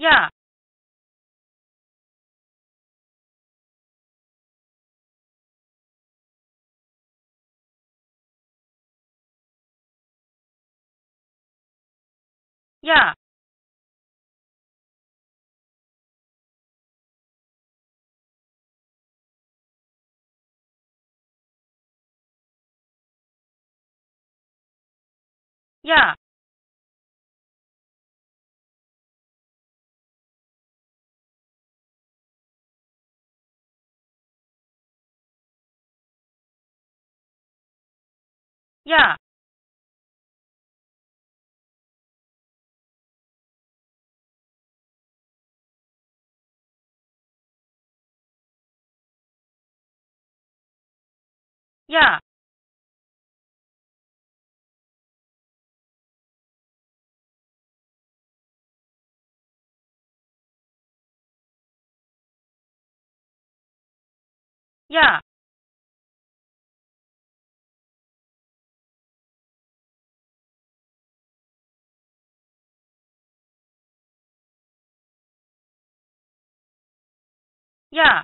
Yeah Yeah. Yeah. Yeah Yeah. Yeah. Yeah,